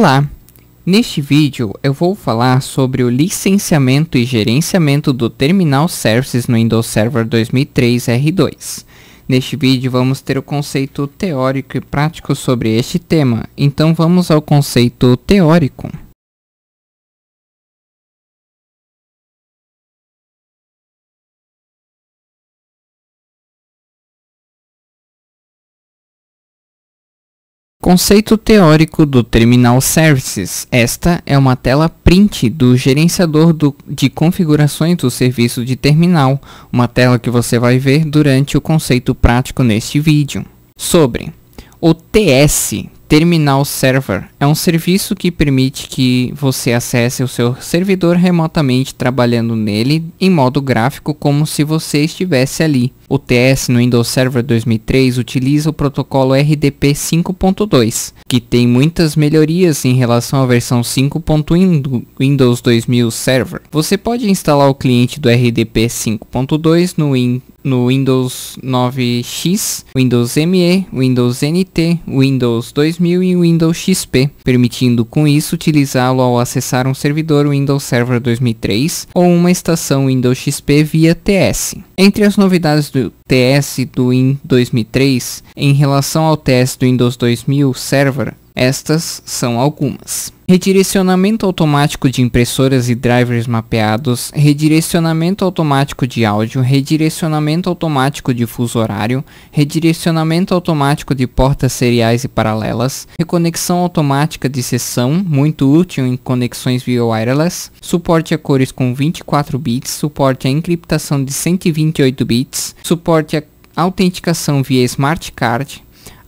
Olá! Neste vídeo eu vou falar sobre o licenciamento e gerenciamento do Terminal Services no Windows Server 2003 R2. Neste vídeo vamos ter o conceito teórico e prático sobre este tema, então vamos ao conceito teórico. Conceito teórico do Terminal Services. Esta é uma tela print do gerenciador do, de configurações do serviço de terminal, uma tela que você vai ver durante o conceito prático neste vídeo. Sobre o TS, Terminal Server é um serviço que permite que você acesse o seu servidor remotamente trabalhando nele em modo gráfico como se você estivesse ali. O TS no Windows Server 2003 utiliza o protocolo RDP 5.2, que tem muitas melhorias em relação à versão 5.1 do Windows 2000 Server. Você pode instalar o cliente do RDP 5.2 no no Windows 9X, Windows ME, Windows NT, Windows 2000 e Windows XP, permitindo com isso utilizá-lo ao acessar um servidor Windows Server 2003 ou uma estação Windows XP via TS. Entre as novidades do TS do Win 2003 em relação ao TS do Windows 2000 Server, estas são algumas. Redirecionamento automático de impressoras e drivers mapeados, redirecionamento automático de áudio, redirecionamento automático de fuso horário, redirecionamento automático de portas seriais e paralelas, reconexão automática de sessão, muito útil em conexões via wireless, suporte a cores com 24 bits, suporte a encriptação de 128 bits, suporte a autenticação via smart card,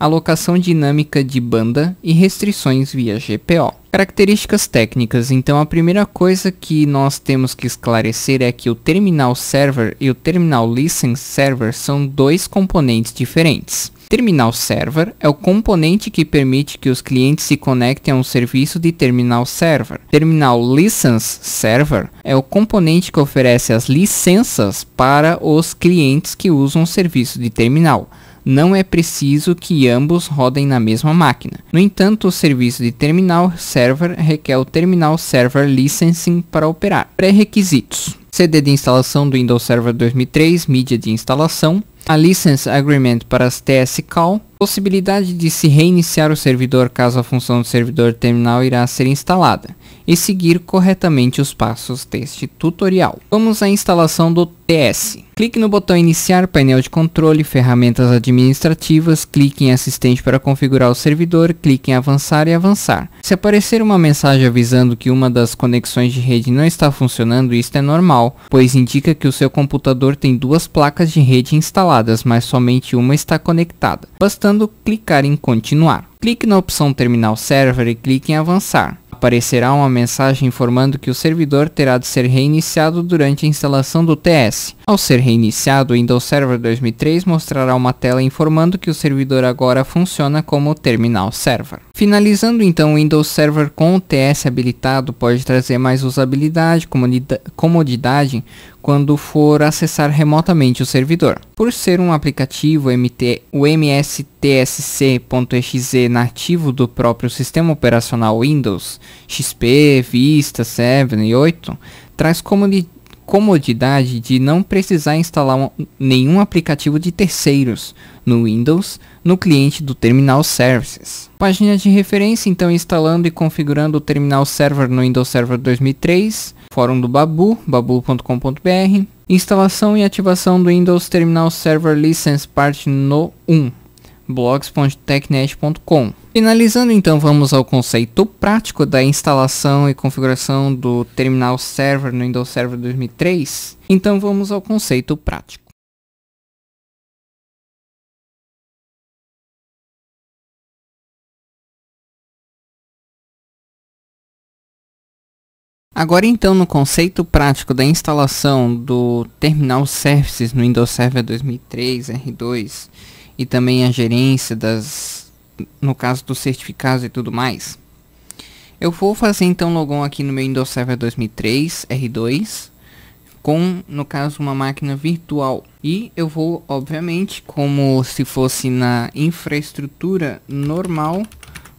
alocação dinâmica de banda e restrições via GPO. Características técnicas. Então, a primeira coisa que nós temos que esclarecer é que o Terminal Server e o Terminal License Server são dois componentes diferentes. Terminal Server é o componente que permite que os clientes se conectem a um serviço de Terminal Server. Terminal License Server é o componente que oferece as licenças para os clientes que usam o serviço de terminal não é preciso que ambos rodem na mesma máquina. No entanto, o serviço de terminal server requer o Terminal Server Licensing para operar. Pré-requisitos: CD de instalação do Windows Server 2003, mídia de instalação, a License Agreement para as TS Call, possibilidade de se reiniciar o servidor caso a função do servidor terminal irá ser instalada, e seguir corretamente os passos deste tutorial. Vamos à instalação do TS. Clique no botão iniciar, painel de controle, ferramentas administrativas, clique em assistente para configurar o servidor, clique em avançar e avançar. Se aparecer uma mensagem avisando que uma das conexões de rede não está funcionando, isto é normal, pois indica que o seu computador tem duas placas de rede instaladas, mas somente uma está conectada, bastando clicar em continuar. Clique na opção Terminal Server e clique em Avançar aparecerá uma mensagem informando que o servidor terá de ser reiniciado durante a instalação do TS. Ao ser reiniciado, o Windows Server 2003 mostrará uma tela informando que o servidor agora funciona como terminal server. Finalizando então o Windows Server com o TS habilitado pode trazer mais usabilidade, comodidade quando for acessar remotamente o servidor. Por ser um aplicativo MT, o mstsc.exe nativo do próprio sistema operacional Windows, XP, Vista, 7 e 8, traz comodidade comodidade de não precisar instalar um, nenhum aplicativo de terceiros no Windows no cliente do Terminal Services. Página de referência, então instalando e configurando o Terminal Server no Windows Server 2003, fórum do Babu, babu.com.br, instalação e ativação do Windows Terminal Server License Part no 1, blogs.tecnet.com. Finalizando então, vamos ao conceito prático da instalação e configuração do terminal server no Windows Server 2003. Então vamos ao conceito prático. Agora então no conceito prático da instalação do Terminal Services no Windows Server 2003 R2 e também a gerência das no caso dos certificados e tudo mais. Eu vou fazer então logon aqui no meu Windows Server 2003 R2 com no caso uma máquina virtual e eu vou, obviamente, como se fosse na infraestrutura normal,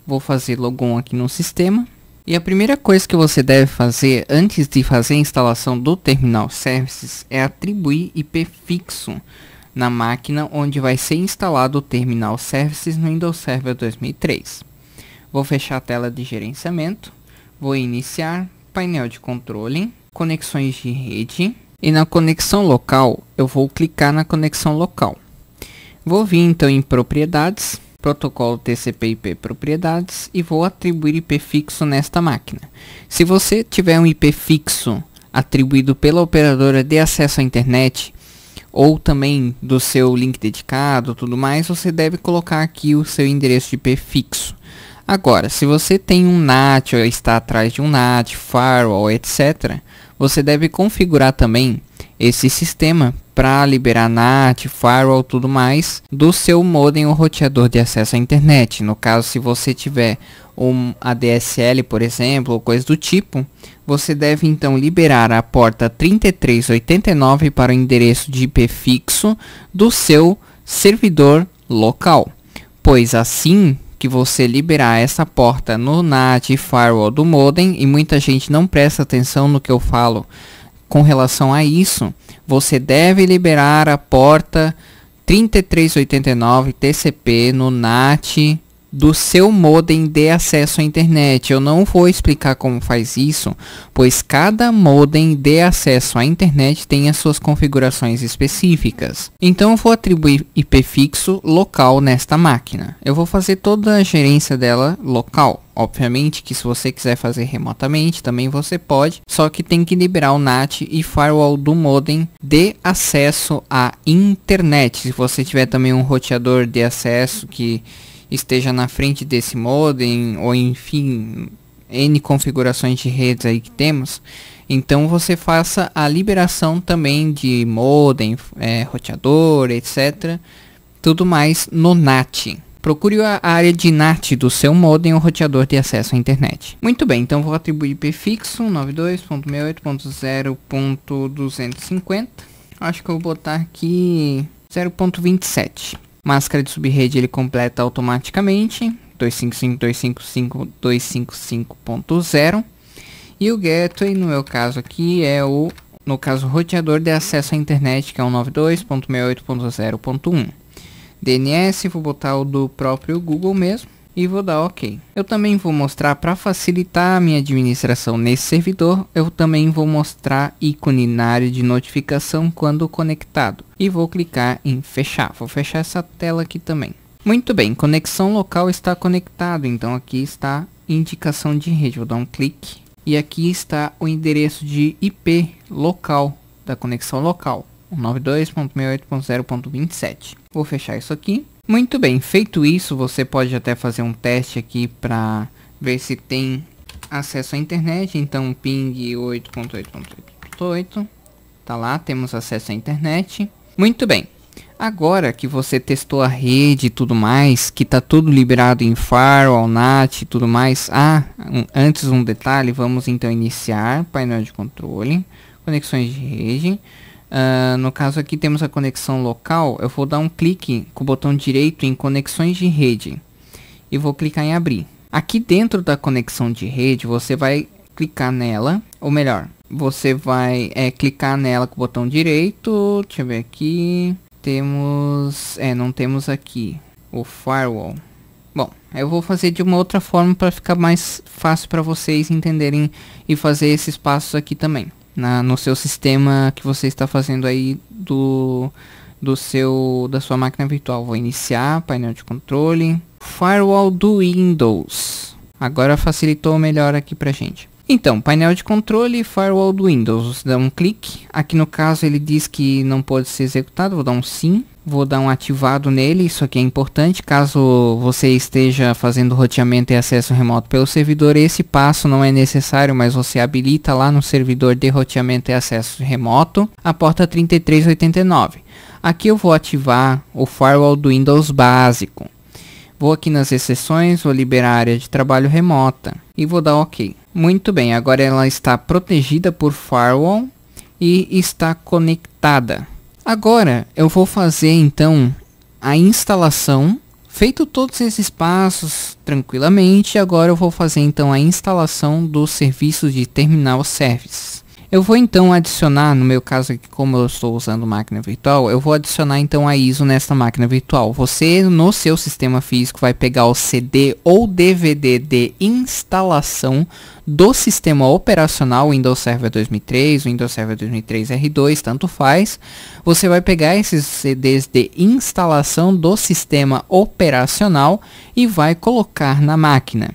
Vou fazer logon aqui no sistema. E a primeira coisa que você deve fazer antes de fazer a instalação do Terminal Services é atribuir IP fixo na máquina onde vai ser instalado o Terminal Services no Windows Server 2003. Vou fechar a tela de gerenciamento, vou iniciar painel de controle, conexões de rede e na conexão local eu vou clicar na conexão local. Vou vir então em propriedades, protocolo TCP/IP propriedades e vou atribuir IP fixo nesta máquina. Se você tiver um IP fixo atribuído pela operadora de acesso à internet ou também do seu link dedicado, tudo mais, você deve colocar aqui o seu endereço de IP fixo. Agora, se você tem um NAT ou está atrás de um NAT, firewall, etc., você deve configurar também esse sistema para liberar NAT, firewall, tudo mais do seu modem ou roteador de acesso à internet. No caso, se você tiver um ADSL, por exemplo, ou coisa do tipo, você deve então liberar a porta 3389 para o endereço de IP fixo do seu servidor local, pois assim que você liberar essa porta no NAT firewall do modem e muita gente não presta atenção no que eu falo com relação a isso, você deve liberar a porta 3389 TCP no NAT do seu modem de acesso à internet. Eu não vou explicar como faz isso, pois cada modem de acesso à internet tem as suas configurações específicas. Então eu vou atribuir IP fixo local nesta máquina. Eu vou fazer toda a gerência dela local. Obviamente que se você quiser fazer remotamente, também você pode, só que tem que liberar o NAT e firewall do modem de acesso à internet. Se você tiver também um roteador de acesso que esteja na frente desse modem ou enfim n configurações de redes aí que temos então você faça a liberação também de modem é, roteador etc tudo mais no NAT Procure a área de NAT do seu modem ou roteador de acesso à internet. Muito bem, então vou atribuir IP fixo 92.68.0.250. Acho que eu vou botar aqui 0.27. Máscara de subrede ele completa automaticamente. 255.255.255.0 e o gateway no meu caso aqui é o no caso roteador de acesso à internet que é o 92.68.0.1 DNS vou botar o do próprio Google mesmo e vou dar OK. Eu também vou mostrar para facilitar a minha administração nesse servidor, eu também vou mostrar ícone na área de notificação quando conectado e vou clicar em fechar. Vou fechar essa tela aqui também. Muito bem, conexão local está conectado, então aqui está indicação de rede. Vou dar um clique e aqui está o endereço de IP local da conexão local, 92.68.0.27. Vou fechar isso aqui muito bem, feito isso, você pode até fazer um teste aqui para ver se tem acesso à internet. Então, ping 8.8.8.8, tá lá, temos acesso à internet. Muito bem, agora que você testou a rede e tudo mais, que tá tudo liberado em firewall, NAT e tudo mais. Ah, um, antes um detalhe, vamos então iniciar painel de controle, conexões de rede. Uh, no caso aqui temos a conexão local, eu vou dar um clique com o botão direito em conexões de rede e vou clicar em abrir. Aqui dentro da conexão de rede você vai clicar nela, ou melhor, você vai é, clicar nela com o botão direito, deixa eu ver aqui, temos, é, não temos aqui o firewall. Bom, eu vou fazer de uma outra forma para ficar mais fácil para vocês entenderem e fazer esses passos aqui também na, no seu sistema que você está fazendo aí do, do seu da sua máquina virtual. Vou iniciar painel de controle, firewall do Windows. Agora facilitou melhor aqui pra gente. Então, painel de controle firewall do Windows. Você dá um clique. Aqui no caso ele diz que não pode ser executado. Vou dar um sim. Vou dar um ativado nele, isso aqui é importante. Caso você esteja fazendo roteamento e acesso remoto pelo servidor, esse passo não é necessário, mas você habilita lá no servidor de roteamento e acesso remoto a porta 3389. Aqui eu vou ativar o firewall do Windows básico. Vou aqui nas exceções, vou liberar a área de trabalho remota e vou dar OK. Muito bem, agora ela está protegida por firewall e está conectada. Agora eu vou fazer então a instalação Feito todos esses passos tranquilamente, agora eu vou fazer então a instalação do serviço de terminal service. Eu vou então adicionar, no meu caso aqui, como eu estou usando máquina virtual, eu vou adicionar então a ISO nesta máquina virtual. Você, no seu sistema físico, vai pegar o CD ou DVD de instalação do sistema operacional Windows Server 2003, Windows Server 2003 R2, tanto faz. Você vai pegar esses CDs de instalação do sistema operacional e vai colocar na máquina.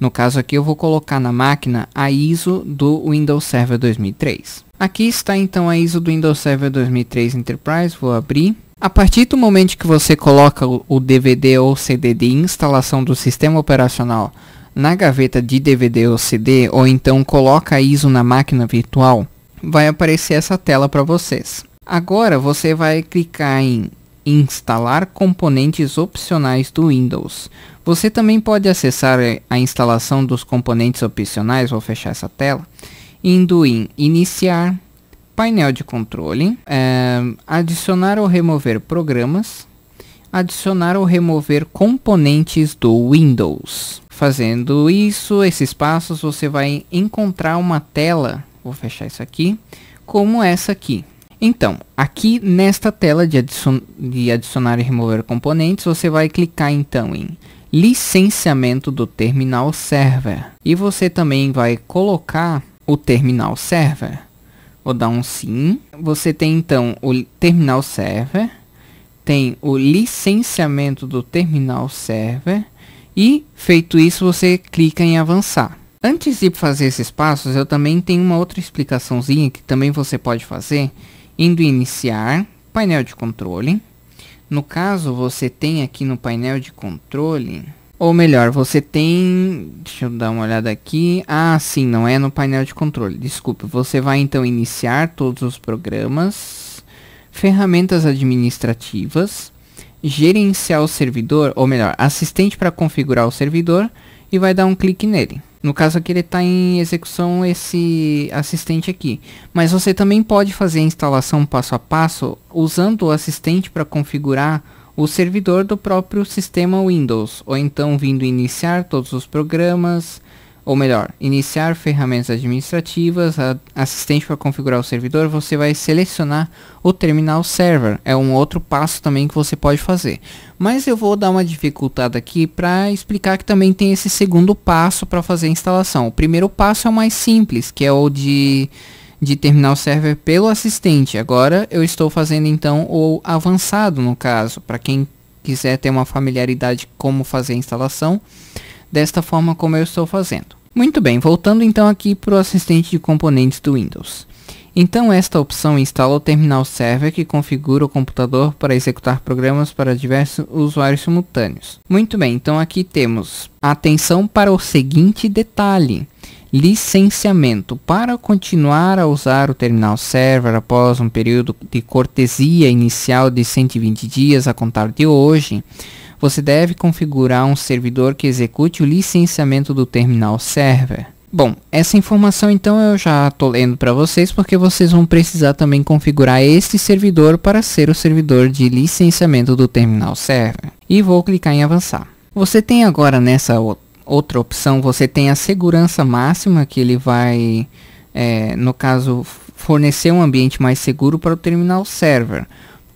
No caso aqui eu vou colocar na máquina a ISO do Windows Server 2003. Aqui está então a ISO do Windows Server 2003 Enterprise, vou abrir. A partir do momento que você coloca o DVD ou CD de instalação do sistema operacional na gaveta de DVD ou CD, ou então coloca a ISO na máquina virtual, vai aparecer essa tela para vocês. Agora você vai clicar em instalar componentes opcionais do Windows. Você também pode acessar a instalação dos componentes opcionais, vou fechar essa tela, indo em iniciar, painel de controle, é, adicionar ou remover programas, adicionar ou remover componentes do Windows. Fazendo isso, esses passos, você vai encontrar uma tela, vou fechar isso aqui, como essa aqui. Então, aqui nesta tela de, adicion de adicionar e remover componentes, você vai clicar então em licenciamento do terminal server. E você também vai colocar o terminal server. Vou dar um sim. Você tem então o terminal server, tem o licenciamento do terminal server e feito isso você clica em avançar. Antes de fazer esses passos, eu também tenho uma outra explicaçãozinha que também você pode fazer, indo iniciar, painel de controle. No caso, você tem aqui no painel de controle, ou melhor, você tem, deixa eu dar uma olhada aqui. Ah, sim, não é no painel de controle. Desculpe. Você vai então iniciar todos os programas, ferramentas administrativas, gerenciar o servidor, ou melhor, assistente para configurar o servidor e vai dar um clique nele. No caso aqui ele está em execução esse assistente aqui. Mas você também pode fazer a instalação passo a passo usando o assistente para configurar o servidor do próprio sistema Windows, ou então vindo iniciar todos os programas, ou melhor, iniciar ferramentas administrativas, assistente para configurar o servidor, você vai selecionar o terminal server. É um outro passo também que você pode fazer. Mas eu vou dar uma dificultada aqui para explicar que também tem esse segundo passo para fazer a instalação. O primeiro passo é o mais simples, que é o de de terminal server pelo assistente. Agora eu estou fazendo então o avançado no caso, para quem quiser ter uma familiaridade como fazer a instalação, desta forma como eu estou fazendo. Muito bem, voltando então aqui para o assistente de componentes do Windows. Então esta opção instala o terminal server que configura o computador para executar programas para diversos usuários simultâneos. Muito bem, então aqui temos atenção para o seguinte detalhe. Licenciamento. Para continuar a usar o terminal server após um período de cortesia inicial de 120 dias a contar de hoje, você deve configurar um servidor que execute o licenciamento do terminal server. Bom, essa informação então eu já estou lendo para vocês porque vocês vão precisar também configurar este servidor para ser o servidor de licenciamento do terminal server. E vou clicar em avançar. Você tem agora nessa outra opção, você tem a segurança máxima que ele vai, é, no caso, fornecer um ambiente mais seguro para o terminal server.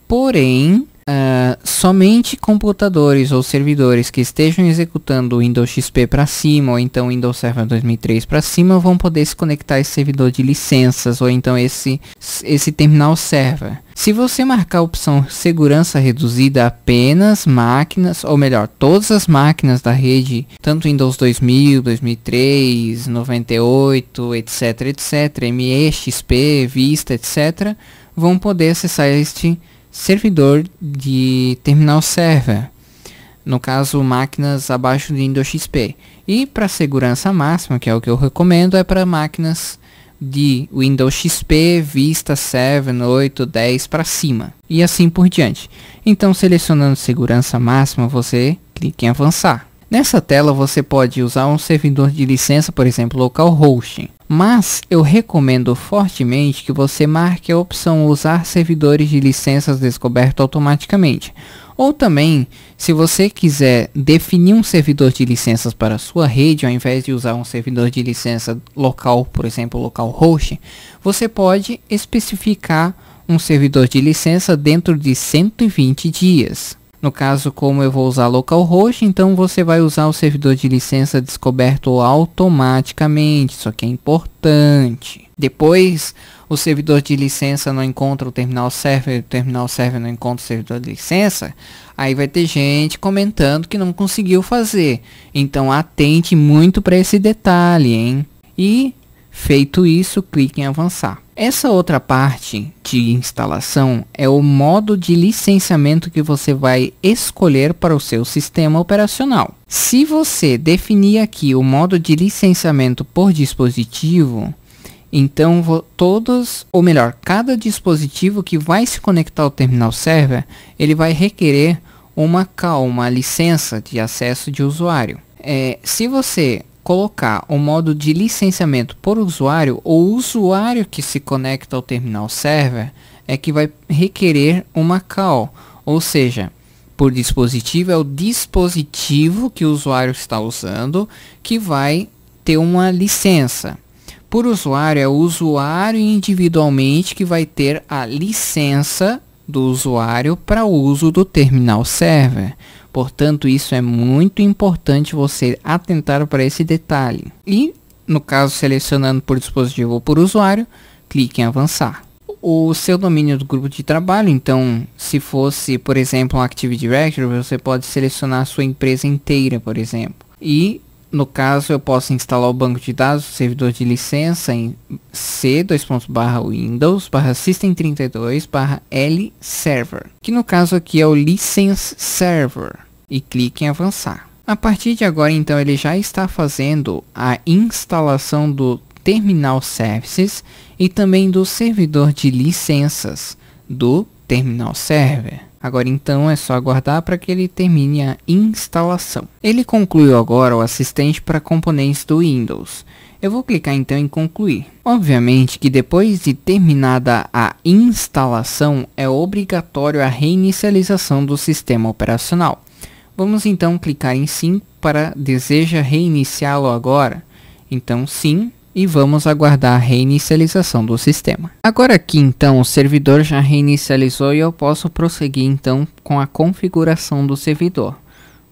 Porém, Uh, somente computadores ou servidores que estejam executando o Windows XP para cima ou então Windows Server 2003 para cima vão poder se conectar a esse servidor de licenças ou então esse, esse terminal server. Se você marcar a opção segurança reduzida apenas máquinas, ou melhor, todas as máquinas da rede, tanto Windows 2000, 2003, 98, etc, etc, ME, XP, Vista, etc, vão poder acessar este servidor de terminal server, no caso máquinas abaixo de Windows XP. E para segurança máxima, que é o que eu recomendo, é para máquinas de Windows XP, Vista 7, 8, 10 para cima e assim por diante. Então, selecionando segurança máxima, você clica em avançar. Nessa tela você pode usar um servidor de licença, por exemplo, localhost. Mas eu recomendo fortemente que você marque a opção usar servidores de licenças descoberto automaticamente. Ou também, se você quiser definir um servidor de licenças para a sua rede, ao invés de usar um servidor de licença local, por exemplo, localhost, você pode especificar um servidor de licença dentro de 120 dias. No caso, como eu vou usar localhost, então você vai usar o servidor de licença descoberto automaticamente, isso aqui é importante. Depois, o servidor de licença não encontra o terminal server, o terminal server não encontra o servidor de licença, aí vai ter gente comentando que não conseguiu fazer. Então atente muito para esse detalhe, hein? E feito isso, clique em avançar. Essa outra parte de instalação é o modo de licenciamento que você vai escolher para o seu sistema operacional. Se você definir aqui o modo de licenciamento por dispositivo, então todos, ou melhor, cada dispositivo que vai se conectar ao terminal server, ele vai requerer uma CAL, uma licença de acesso de usuário. É, se você colocar o modo de licenciamento por usuário, o usuário que se conecta ao terminal server é que vai requerer uma call, ou seja, por dispositivo é o dispositivo que o usuário está usando que vai ter uma licença. Por usuário é o usuário individualmente que vai ter a licença do usuário para o uso do terminal server. Portanto, isso é muito importante você atentar para esse detalhe. E, no caso, selecionando por dispositivo ou por usuário, clique em avançar. O seu domínio do grupo de trabalho, então, se fosse, por exemplo, um Active Directory, você pode selecionar a sua empresa inteira, por exemplo. E no caso, eu posso instalar o banco de dados, o servidor de licença em C, Windows, barra System32, barra L Server. Que no caso aqui é o License Server. E clique em avançar. A partir de agora, então, ele já está fazendo a instalação do Terminal Services e também do servidor de licenças do Terminal Server. Agora então é só aguardar para que ele termine a instalação. Ele concluiu agora o assistente para componentes do Windows. Eu vou clicar então em concluir. Obviamente que depois de terminada a instalação é obrigatório a reinicialização do sistema operacional. Vamos então clicar em sim para deseja reiniciá-lo agora. Então sim, e vamos aguardar a reinicialização do sistema. Agora aqui então o servidor já reinicializou e eu posso prosseguir então com a configuração do servidor.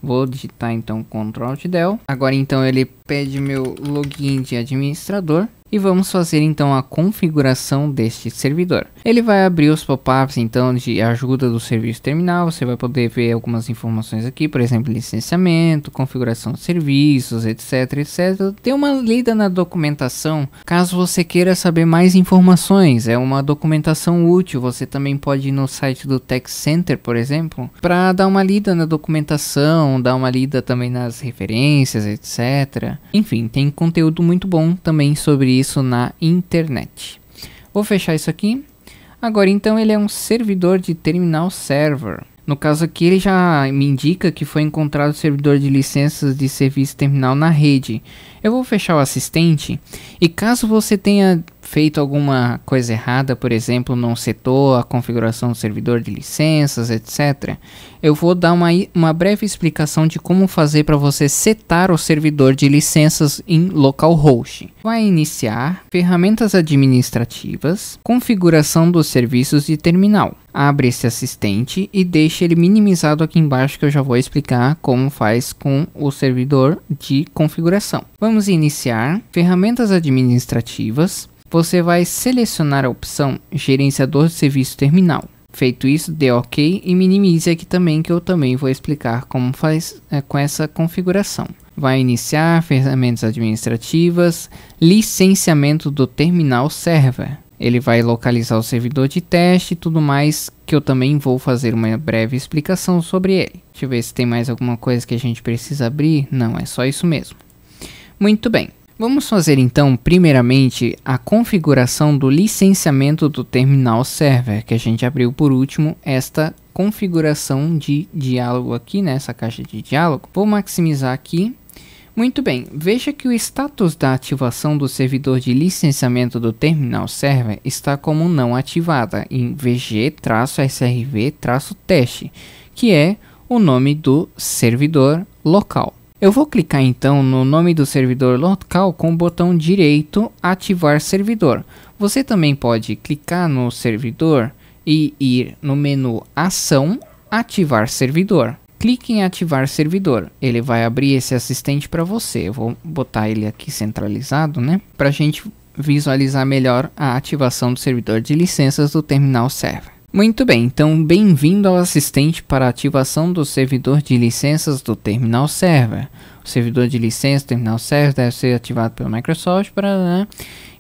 Vou digitar então Ctrl Del. Agora então ele pede meu login de administrador e vamos fazer então a configuração deste servidor. Ele vai abrir os pop-ups então de ajuda do serviço terminal, você vai poder ver algumas informações aqui, por exemplo, licenciamento, configuração de serviços, etc, etc. Tem uma lida na documentação, caso você queira saber mais informações, é uma documentação útil, você também pode ir no site do Tech Center, por exemplo, para dar uma lida na documentação, dar uma lida também nas referências, etc. Enfim, tem conteúdo muito bom também sobre isso na internet. Vou fechar isso aqui. Agora então ele é um servidor de terminal server. No caso aqui ele já me indica que foi encontrado servidor de licenças de serviço terminal na rede. Eu vou fechar o assistente e caso você tenha feito alguma coisa errada, por exemplo, não setou a configuração do servidor de licenças, etc., eu vou dar uma, uma breve explicação de como fazer para você setar o servidor de licenças em localhost. Vai iniciar ferramentas administrativas, configuração dos serviços de terminal. Abre esse assistente e deixe ele minimizado aqui embaixo que eu já vou explicar como faz com o servidor de configuração. Vamos iniciar ferramentas administrativas, você vai selecionar a opção Gerenciador de Serviço Terminal. Feito isso, dê OK e minimize aqui também que eu também vou explicar como faz é, com essa configuração. Vai iniciar ferramentas administrativas, licenciamento do terminal server. Ele vai localizar o servidor de teste e tudo mais que eu também vou fazer uma breve explicação sobre ele. Deixa eu ver se tem mais alguma coisa que a gente precisa abrir. Não, é só isso mesmo. Muito bem. Vamos fazer então, primeiramente, a configuração do licenciamento do terminal server, que a gente abriu por último esta configuração de diálogo aqui, nessa né, caixa de diálogo. Vou maximizar aqui. Muito bem, veja que o status da ativação do servidor de licenciamento do terminal server está como não ativada em VG-SRV-teste que é o nome do servidor local. Eu vou clicar então no nome do servidor local com o botão direito ativar servidor. Você também pode clicar no servidor e ir no menu ação ativar servidor. Clique em ativar servidor. Ele vai abrir esse assistente para você. Eu vou botar ele aqui centralizado, né? Para a gente visualizar melhor a ativação do servidor de licenças do terminal server. Muito bem, então bem-vindo ao assistente para ativação do servidor de licenças do Terminal Server. O servidor de licença do Terminal Server deve ser ativado pela Microsoft para, né,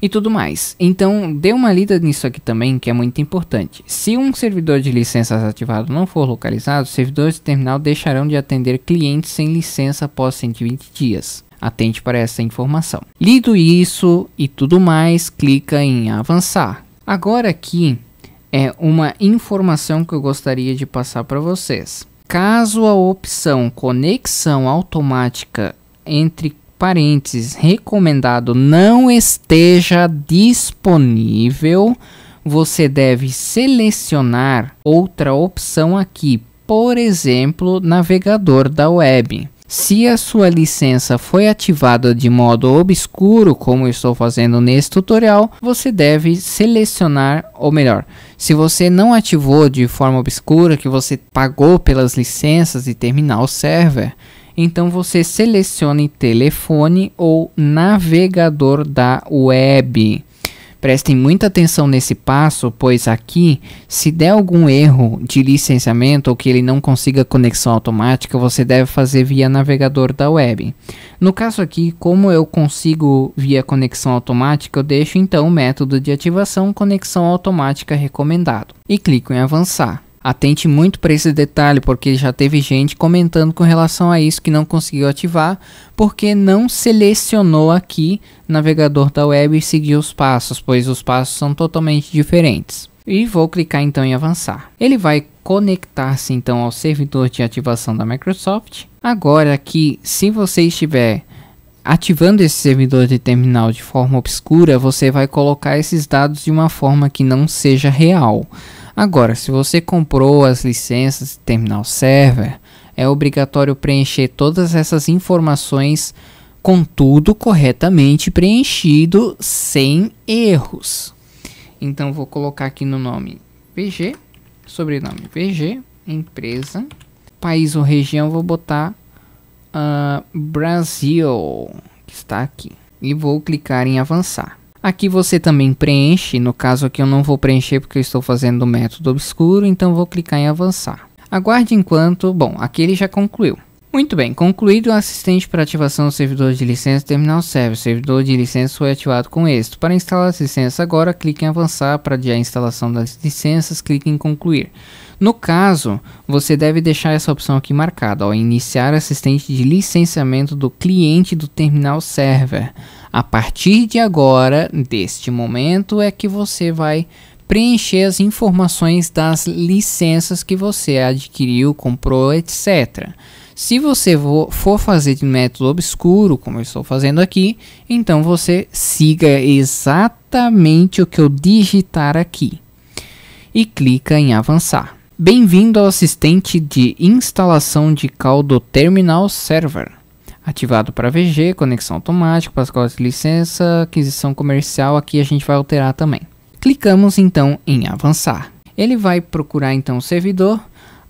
e tudo mais. Então, dê uma lida nisso aqui também, que é muito importante. Se um servidor de licenças ativado não for localizado, servidores de terminal deixarão de atender clientes sem licença após 120 dias. Atente para essa informação. Lido isso e tudo mais, clica em avançar. Agora aqui é uma informação que eu gostaria de passar para vocês. Caso a opção conexão automática entre parênteses recomendado não esteja disponível, você deve selecionar outra opção aqui, por exemplo, navegador da web. Se a sua licença foi ativada de modo obscuro, como estou fazendo nesse tutorial, você deve selecionar, ou melhor, se você não ativou de forma obscura, que você pagou pelas licenças de terminal server, então você selecione telefone ou navegador da web. Prestem muita atenção nesse passo, pois aqui, se der algum erro de licenciamento ou que ele não consiga conexão automática, você deve fazer via navegador da web. No caso aqui, como eu consigo via conexão automática, eu deixo então o método de ativação conexão automática recomendado e clico em avançar. Atente muito para esse detalhe, porque já teve gente comentando com relação a isso que não conseguiu ativar, porque não selecionou aqui navegador da web e seguiu os passos, pois os passos são totalmente diferentes. E vou clicar então em avançar. Ele vai conectar-se então ao servidor de ativação da Microsoft. Agora aqui, se você estiver ativando esse servidor de terminal de forma obscura, você vai colocar esses dados de uma forma que não seja real. Agora, se você comprou as licenças de terminal server, é obrigatório preencher todas essas informações com tudo corretamente preenchido sem erros. Então vou colocar aqui no nome VG, sobrenome VG, empresa, país ou região vou botar uh, Brasil, que está aqui, e vou clicar em avançar. Aqui você também preenche, no caso aqui eu não vou preencher porque eu estou fazendo o método obscuro, então vou clicar em avançar. Aguarde enquanto, bom, aqui ele já concluiu. Muito bem, concluído o assistente para ativação do servidor de licença Terminal Server. O servidor de licença foi ativado com êxito. Para instalar as licenças agora, clique em avançar. Para adiar a instalação das licenças, clique em concluir. No caso, você deve deixar essa opção aqui marcada, ó, iniciar assistente de licenciamento do cliente do terminal server. A partir de agora, deste momento, é que você vai preencher as informações das licenças que você adquiriu, comprou, etc. Se você for fazer de método obscuro, como eu estou fazendo aqui, então você siga exatamente o que eu digitar aqui e clica em avançar. Bem-vindo ao assistente de instalação de caldo Terminal Server. Ativado para VG, conexão automática, pacote de licença, aquisição comercial, aqui a gente vai alterar também. Clicamos então em avançar. Ele vai procurar então o servidor.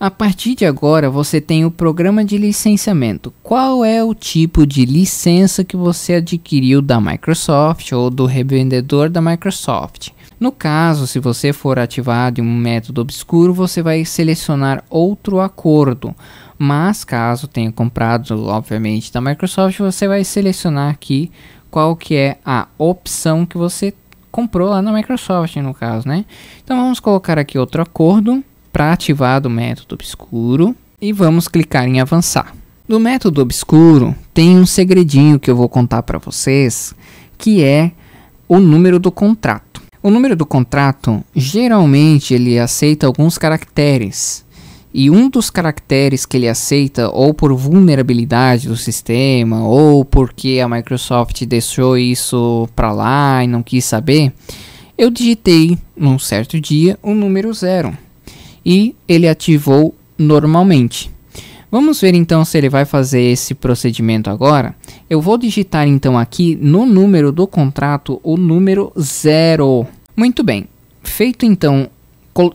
A partir de agora você tem o programa de licenciamento. Qual é o tipo de licença que você adquiriu da Microsoft ou do revendedor da Microsoft? No caso, se você for ativado em um método obscuro, você vai selecionar outro acordo. Mas caso tenha comprado, obviamente, da Microsoft, você vai selecionar aqui qual que é a opção que você comprou lá na Microsoft, no caso, né? Então vamos colocar aqui outro acordo para ativar do método obscuro e vamos clicar em avançar. No método obscuro tem um segredinho que eu vou contar para vocês, que é o número do contrato. O número do contrato geralmente ele aceita alguns caracteres. E um dos caracteres que ele aceita, ou por vulnerabilidade do sistema, ou porque a Microsoft deixou isso para lá e não quis saber, eu digitei num certo dia o número zero e ele ativou normalmente. Vamos ver então se ele vai fazer esse procedimento agora. Eu vou digitar então aqui no número do contrato o número 0. Muito bem. Feito então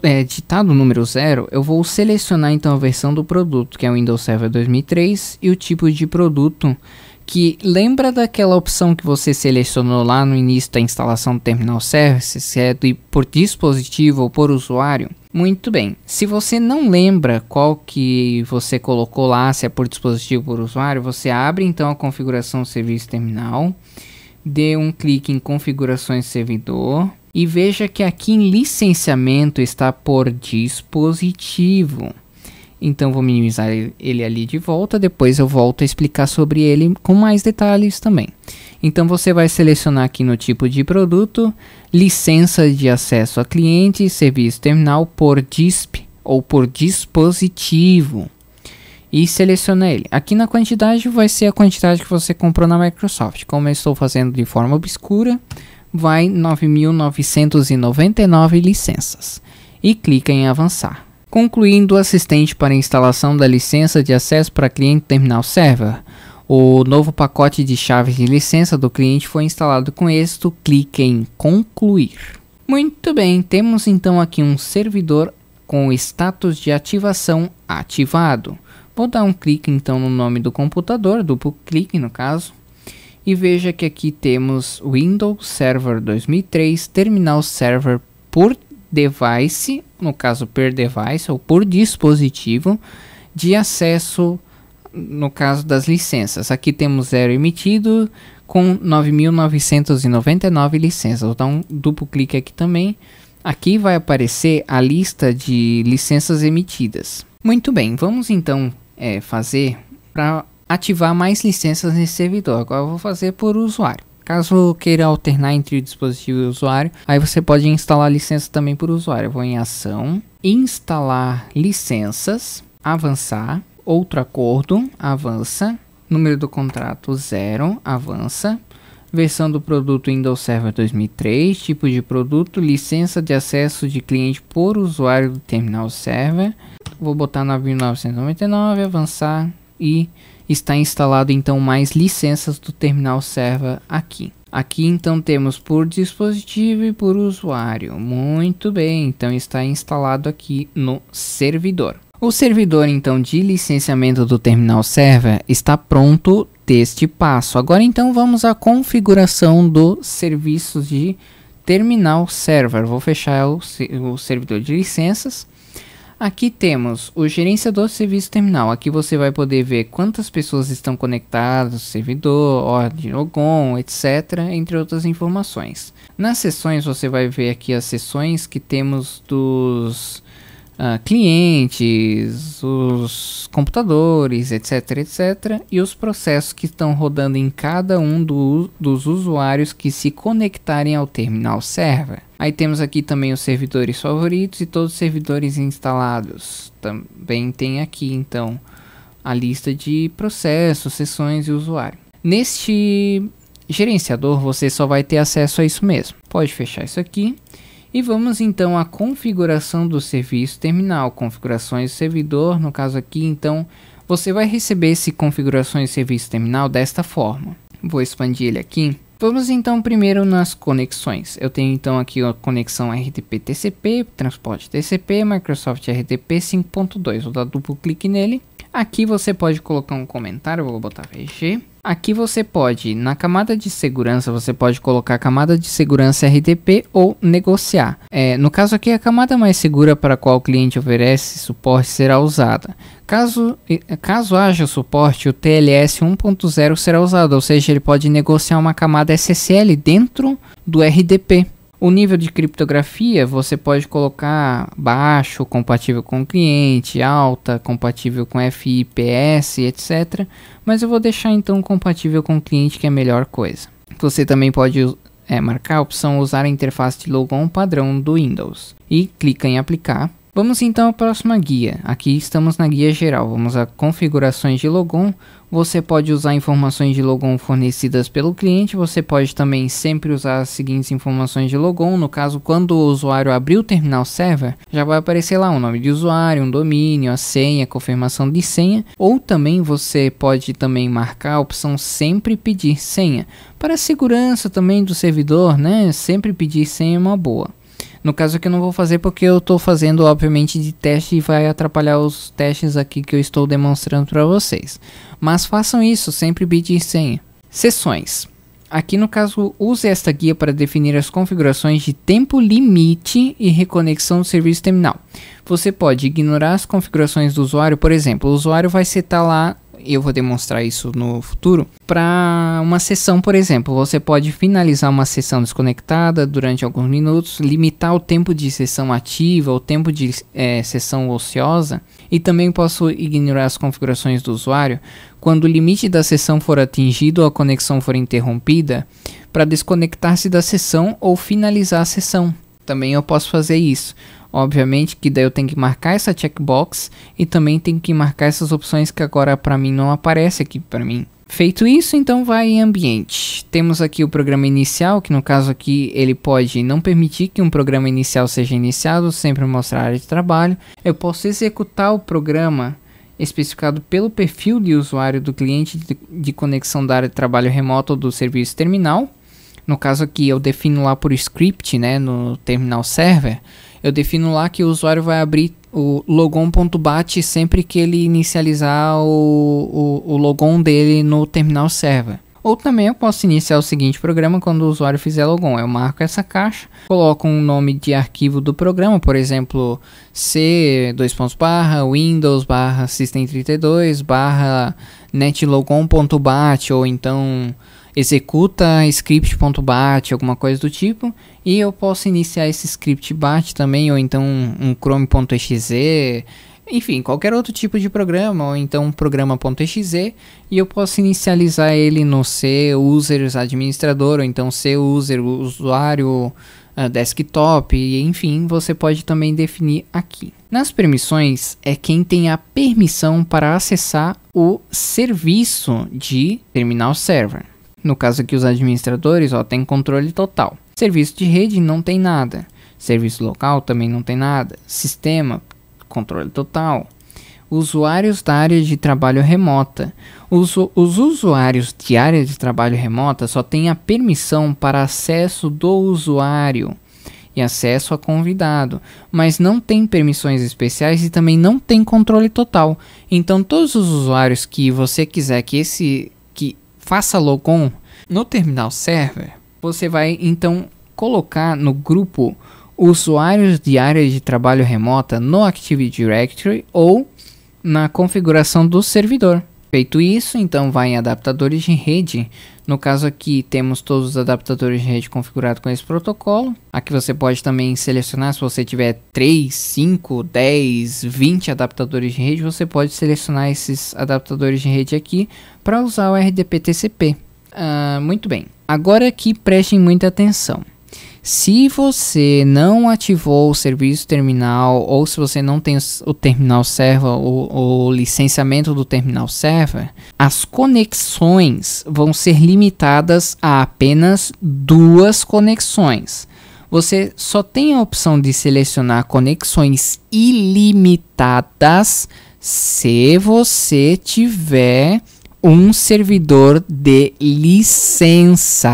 é, ditado o número 0, eu vou selecionar então a versão do produto, que é o Windows Server 2003, e o tipo de produto que lembra daquela opção que você selecionou lá no início da instalação do Terminal Services, se é de, por dispositivo ou por usuário. Muito bem. Se você não lembra qual que você colocou lá, se é por dispositivo ou por usuário, você abre então a configuração do serviço terminal, dê um clique em configurações servidor e veja que aqui em licenciamento está por dispositivo. Então vou minimizar ele ali de volta, depois eu volto a explicar sobre ele com mais detalhes também. Então você vai selecionar aqui no tipo de produto, licença de acesso a cliente, serviço terminal por DISP ou por dispositivo. E seleciona ele. Aqui na quantidade vai ser a quantidade que você comprou na Microsoft. Como eu estou fazendo de forma obscura, vai 9.999 licenças. E clica em avançar concluindo o assistente para instalação da licença de acesso para cliente terminal server. O novo pacote de chaves de licença do cliente foi instalado com êxito. Clique em concluir. Muito bem, temos então aqui um servidor com status de ativação ativado. Vou dar um clique então no nome do computador, duplo clique no caso, e veja que aqui temos Windows Server 2003 Terminal Server device, no caso per device ou por dispositivo, de acesso no caso das licenças. Aqui temos zero emitido com 9.999 licenças. Vou dar um duplo clique aqui também. Aqui vai aparecer a lista de licenças emitidas. Muito bem, vamos então é, fazer para ativar mais licenças nesse servidor. Agora eu vou fazer por usuário. Caso queira alternar entre o dispositivo e o usuário, aí você pode instalar licença também por usuário. Eu vou em ação, instalar licenças, avançar, outro acordo, avança, número do contrato zero, avança, versão do produto Windows Server 2003, tipo de produto, licença de acesso de cliente por usuário do terminal server. Vou botar 9.999, avançar e está instalado então mais licenças do terminal server aqui. Aqui então temos por dispositivo e por usuário. Muito bem, então está instalado aqui no servidor. O servidor então de licenciamento do terminal server está pronto deste passo. Agora então vamos à configuração do serviço de terminal server. Vou fechar o, o servidor de licenças Aqui temos o gerenciador de serviço terminal. Aqui você vai poder ver quantas pessoas estão conectadas servidor, ordem logon, etc, entre outras informações. Nas sessões você vai ver aqui as sessões que temos dos uh, clientes, os computadores, etc, etc, e os processos que estão rodando em cada um do, dos usuários que se conectarem ao terminal server. Aí temos aqui também os servidores favoritos e todos os servidores instalados. Também tem aqui então a lista de processos, sessões e usuário. Neste gerenciador você só vai ter acesso a isso mesmo. Pode fechar isso aqui e vamos então à configuração do serviço terminal, configurações do servidor, no caso aqui, então você vai receber esse configurações serviço terminal desta forma. Vou expandir ele aqui. Vamos então primeiro nas conexões. Eu tenho então aqui a conexão RTP TCP, transporte TCP, Microsoft RTP 5.2. Vou dar duplo clique nele. Aqui você pode colocar um comentário, vou botar VG. Aqui você pode, na camada de segurança, você pode colocar camada de segurança RTP ou negociar. É, no caso aqui, a camada mais segura para a qual o cliente oferece suporte será usada. Caso, caso haja suporte, o TLS 1.0 será usado, ou seja, ele pode negociar uma camada SSL dentro do RDP. O nível de criptografia você pode colocar baixo, compatível com o cliente, alta, compatível com FIPS, etc. Mas eu vou deixar então compatível com o cliente que é a melhor coisa. Você também pode é, marcar a opção usar a interface de logon padrão do Windows e clica em aplicar. Vamos então à próxima guia. Aqui estamos na guia geral. Vamos a configurações de logon. Você pode usar informações de logon fornecidas pelo cliente. Você pode também sempre usar as seguintes informações de logon. No caso, quando o usuário abrir o terminal server, já vai aparecer lá o nome de usuário, um domínio, a senha, confirmação de senha. Ou também você pode também marcar a opção sempre pedir senha. Para a segurança também do servidor, né? Sempre pedir senha é uma boa. No caso aqui eu não vou fazer porque eu estou fazendo obviamente de teste e vai atrapalhar os testes aqui que eu estou demonstrando para vocês. Mas façam isso, sempre e senha. Sessões. Aqui no caso, use esta guia para definir as configurações de tempo limite e reconexão do serviço terminal. Você pode ignorar as configurações do usuário, por exemplo, o usuário vai setar lá eu vou demonstrar isso no futuro, para uma sessão, por exemplo, você pode finalizar uma sessão desconectada durante alguns minutos, limitar o tempo de sessão ativa, o tempo de é, sessão ociosa, e também posso ignorar as configurações do usuário quando o limite da sessão for atingido ou a conexão for interrompida, para desconectar-se da sessão ou finalizar a sessão. Também eu posso fazer isso. Obviamente que daí eu tenho que marcar essa checkbox e também tenho que marcar essas opções que agora para mim não aparece aqui para mim. Feito isso, então vai em ambiente. Temos aqui o programa inicial, que no caso aqui ele pode não permitir que um programa inicial seja iniciado, sempre mostrar a área de trabalho. Eu posso executar o programa especificado pelo perfil de usuário do cliente de, conexão da área de trabalho remoto ou do serviço terminal. No caso aqui eu defino lá por script, né, no terminal server eu defino lá que o usuário vai abrir o logon.bat sempre que ele inicializar o, o, o logon dele no terminal server. Ou também eu posso iniciar o seguinte programa quando o usuário fizer logon. Eu marco essa caixa, coloco um nome de arquivo do programa, por exemplo, c dois pontos barra windows barra system32 barra netlogon.bat ou então executa script.bat, alguma coisa do tipo, e eu posso iniciar esse script bat também, ou então um chrome.exe, enfim, qualquer outro tipo de programa, ou então um programa.exe, e eu posso inicializar ele no C users administrador, ou então C user usuário uh, desktop, e enfim, você pode também definir aqui. Nas permissões é quem tem a permissão para acessar o serviço de terminal server. No caso aqui, os administradores ó, têm controle total. Serviço de rede não tem nada. Serviço local também não tem nada. Sistema, controle total. Usuários da área de trabalho remota. Os, os usuários de área de trabalho remota só têm a permissão para acesso do usuário e acesso a convidado, mas não tem permissões especiais e também não tem controle total. Então todos os usuários que você quiser que esse faça logon no terminal server, você vai então colocar no grupo usuários de área de trabalho remota no Active Directory ou na configuração do servidor. Feito isso, então vai em adaptadores de rede. No caso aqui temos todos os adaptadores de rede configurados com esse protocolo. Aqui você pode também selecionar se você tiver 3, 5, 10, 20 adaptadores de rede, você pode selecionar esses adaptadores de rede aqui para usar o RDP TCP. Uh, ah, muito bem. Agora aqui prestem muita atenção. Se você não ativou o serviço terminal ou se você não tem o terminal server ou o licenciamento do terminal server, as conexões vão ser limitadas a apenas duas conexões. Você só tem a opção de selecionar conexões ilimitadas se você tiver um servidor de licenças.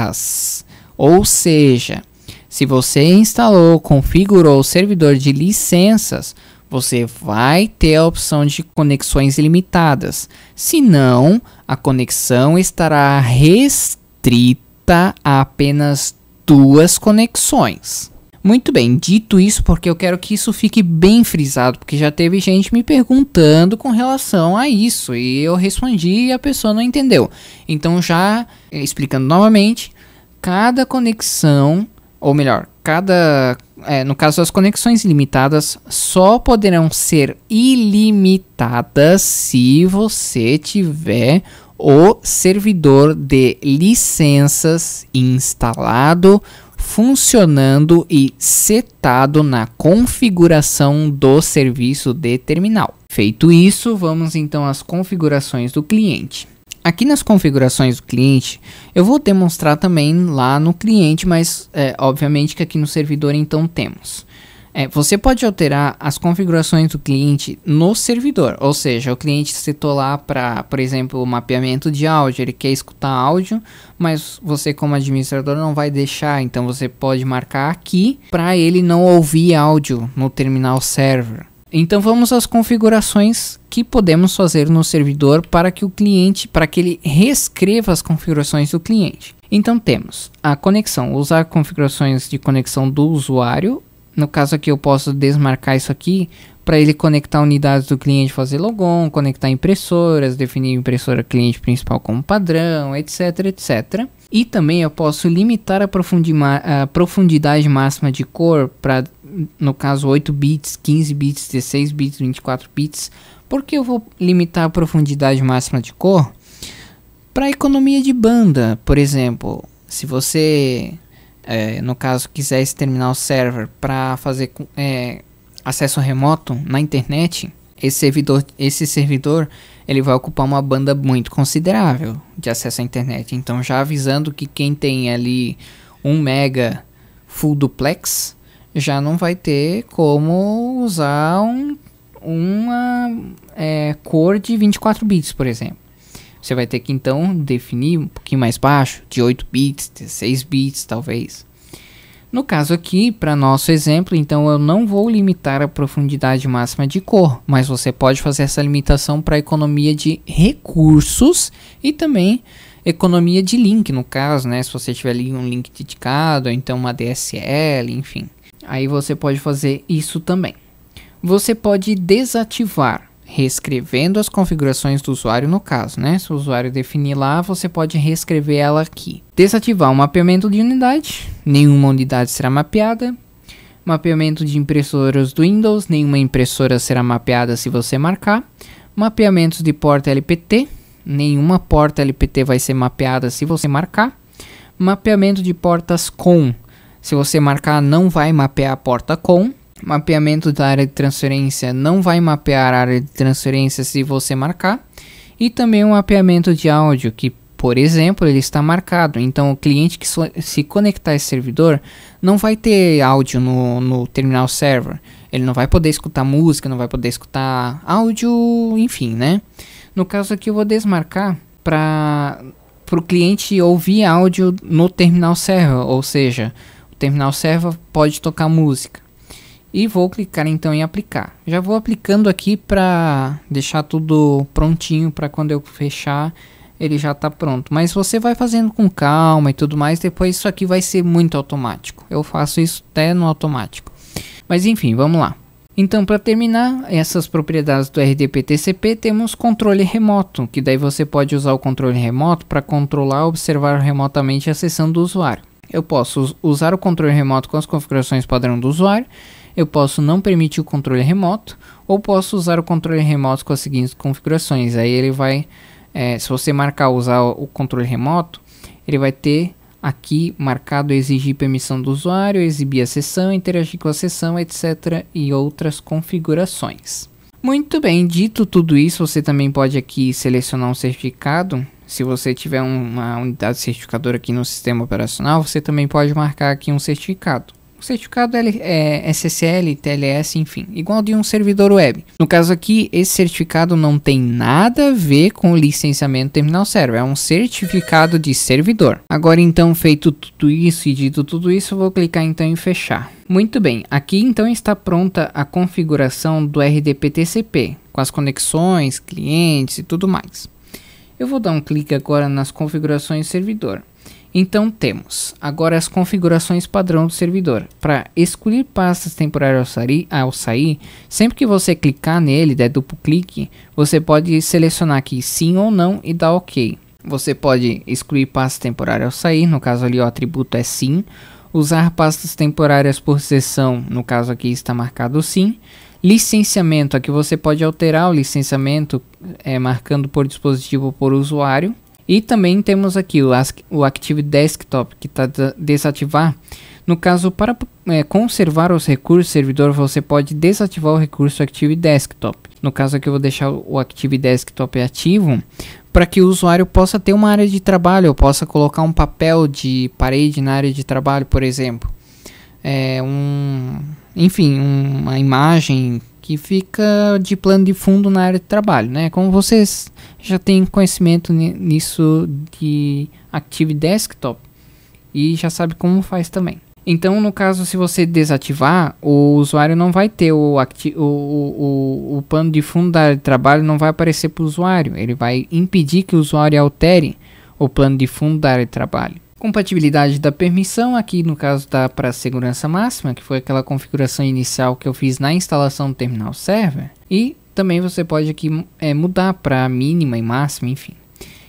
Ou seja, se você instalou, configurou o servidor de licenças, você vai ter a opção de conexões ilimitadas. Se não, a conexão estará restrita a apenas duas conexões. Muito bem, dito isso, porque eu quero que isso fique bem frisado, porque já teve gente me perguntando com relação a isso e eu respondi e a pessoa não entendeu. Então, já explicando novamente, cada conexão ou melhor, cada, é, no caso as conexões ilimitadas só poderão ser ilimitadas se você tiver o servidor de licenças instalado, funcionando e setado na configuração do serviço de terminal. Feito isso, vamos então às configurações do cliente. Aqui nas configurações do cliente, eu vou demonstrar também lá no cliente, mas é, obviamente que aqui no servidor então temos. É, você pode alterar as configurações do cliente no servidor, ou seja, o cliente setou lá para, por exemplo, mapeamento de áudio, ele quer escutar áudio, mas você como administrador não vai deixar, então você pode marcar aqui para ele não ouvir áudio no terminal server. Então vamos às configurações que podemos fazer no servidor para que o cliente, para que ele reescreva as configurações do cliente. Então temos a conexão, usar configurações de conexão do usuário. No caso aqui eu posso desmarcar isso aqui para ele conectar unidades do cliente, fazer logon, conectar impressoras, definir impressora cliente principal como padrão, etc, etc. E também eu posso limitar a, a profundidade máxima de cor para no caso 8 bits, 15 bits, 16 bits, 24 bits. Por que eu vou limitar a profundidade máxima de cor? Para economia de banda, por exemplo, se você, é, no caso, quiser esse terminal server para fazer é, acesso remoto na internet, esse servidor, esse servidor ele vai ocupar uma banda muito considerável de acesso à internet. Então, já avisando que quem tem ali 1 mega full duplex já não vai ter como usar um, uma é, cor de 24 bits, por exemplo. Você vai ter que então definir um pouquinho mais baixo, de 8 bits, 16 bits talvez. No caso aqui, para nosso exemplo, então eu não vou limitar a profundidade máxima de cor, mas você pode fazer essa limitação para economia de recursos e também economia de link, no caso, né? Se você tiver ali um link dedicado, ou então uma DSL, enfim. Aí você pode fazer isso também. Você pode desativar, reescrevendo as configurações do usuário no caso, né? Se o usuário definir lá, você pode reescrever ela aqui. Desativar o mapeamento de unidade, nenhuma unidade será mapeada. Mapeamento de impressoras do Windows, nenhuma impressora será mapeada se você marcar. Mapeamentos de porta LPT, nenhuma porta LPT vai ser mapeada se você marcar. Mapeamento de portas com se você marcar, não vai mapear a porta com. Mapeamento da área de transferência não vai mapear a área de transferência se você marcar. E também o um mapeamento de áudio, que por exemplo, ele está marcado. Então, o cliente que se conectar a esse servidor não vai ter áudio no, no terminal server. Ele não vai poder escutar música, não vai poder escutar áudio, enfim, né? No caso aqui, eu vou desmarcar para o cliente ouvir áudio no terminal server, ou seja, terminal server pode tocar música. E vou clicar então em aplicar. Já vou aplicando aqui para deixar tudo prontinho para quando eu fechar ele já está pronto. Mas você vai fazendo com calma e tudo mais, depois isso aqui vai ser muito automático. Eu faço isso até no automático. Mas enfim, vamos lá. Então, para terminar essas propriedades do RDP-TCP, temos controle remoto, que daí você pode usar o controle remoto para controlar, observar remotamente a sessão do usuário. Eu posso usar o controle remoto com as configurações padrão do usuário, eu posso não permitir o controle remoto, ou posso usar o controle remoto com as seguintes configurações. Aí ele vai, é, se você marcar usar o controle remoto, ele vai ter aqui marcado exigir permissão do usuário, exibir a sessão, interagir com a sessão, etc. e outras configurações. Muito bem, dito tudo isso, você também pode aqui selecionar um certificado se você tiver uma unidade certificadora aqui no sistema operacional, você também pode marcar aqui um certificado. O certificado é SSL, TLS, enfim, igual de um servidor web. No caso aqui, esse certificado não tem nada a ver com o licenciamento terminal server, é um certificado de servidor. Agora então, feito tudo isso e dito tudo isso, eu vou clicar então em fechar. Muito bem, aqui então está pronta a configuração do RDP-TCP, com as conexões, clientes e tudo mais. Eu vou dar um clique agora nas configurações servidor. Então temos agora as configurações padrão do servidor. Para excluir pastas temporárias ao sair, sempre que você clicar nele, der duplo clique, você pode selecionar aqui sim ou não e dar OK. Você pode excluir pastas temporárias ao sair, no caso ali o atributo é sim. Usar pastas temporárias por sessão, no caso aqui está marcado sim. Licenciamento, aqui você pode alterar o licenciamento é, marcando por dispositivo por usuário. E também temos aqui o, o Active Desktop, que está desativar. No caso, para é, conservar os recursos do servidor, você pode desativar o recurso Active Desktop. No caso aqui eu vou deixar o Active Desktop ativo para que o usuário possa ter uma área de trabalho, eu possa colocar um papel de parede na área de trabalho, por exemplo. É um, enfim, uma imagem que fica de plano de fundo na área de trabalho, né? Como vocês já têm conhecimento nisso de Active Desktop e já sabe como faz também. Então, no caso, se você desativar, o usuário não vai ter o, o, o, o pano de fundo da área de trabalho, não vai aparecer para o usuário. Ele vai impedir que o usuário altere o plano de fundo da área de trabalho. Compatibilidade da permissão, aqui no caso dá para segurança máxima, que foi aquela configuração inicial que eu fiz na instalação do terminal server. E também você pode aqui é, mudar para mínima e máxima, enfim.